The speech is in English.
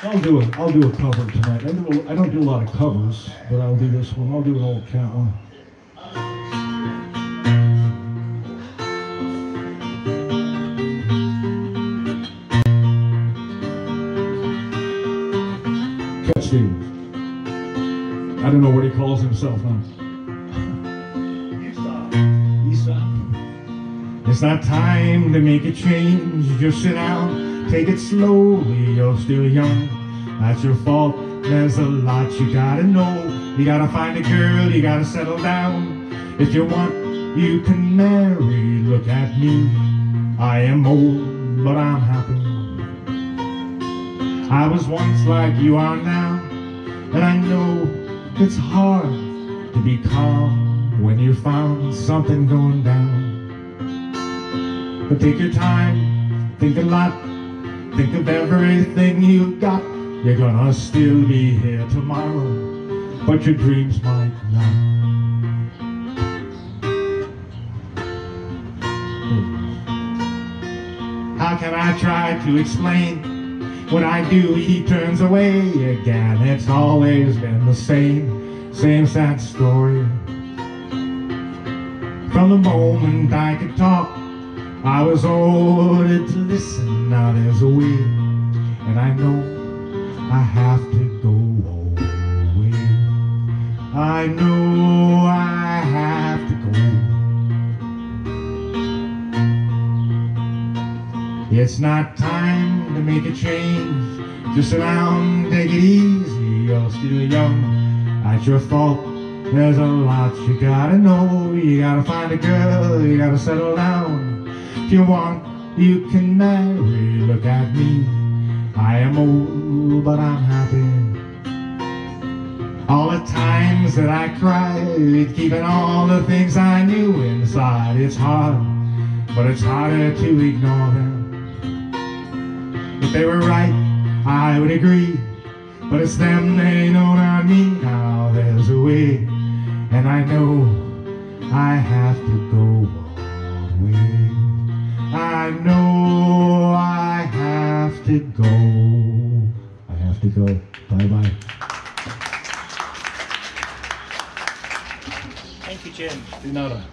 I'll do it. I'll do a cover tonight. I, do a, I don't do a lot of covers, but I'll do this one. I'll do an old cat one. Cat Stevens. I don't know what he calls himself now. It's not time to make a change. Just sit down, take it slowly. You're still young. That's your fault. There's a lot you gotta know. You gotta find a girl, you gotta settle down. If you want, you can marry. Look at me. I am old, but I'm happy. I was once like you are now, and I know it's hard to be calm when you found something going down. But take your time, think a lot, think of everything you've got. You're gonna still be here tomorrow, but your dreams might not. How can I try to explain? what I do, he turns away again. It's always been the same, same sad story. From the moment I could talk, I was ordered to listen. Now there's a way, and I know I have to go away. I know I have to go. It's not time to make a change. Just down, take it easy. You're still young. That's your fault. There's a lot you gotta know. You gotta find a girl. You gotta settle down. If you want, you can marry. Look at me. I am old, but I'm happy. All the times that I cried, keeping all the things I knew inside. It's hard, but it's harder to ignore them. If they were right, I would agree. But it's them, they know not me. Now there's a way, and I know I have to go away. I know I have to go. I have to go. Bye bye. Thank you, Jim. Nada.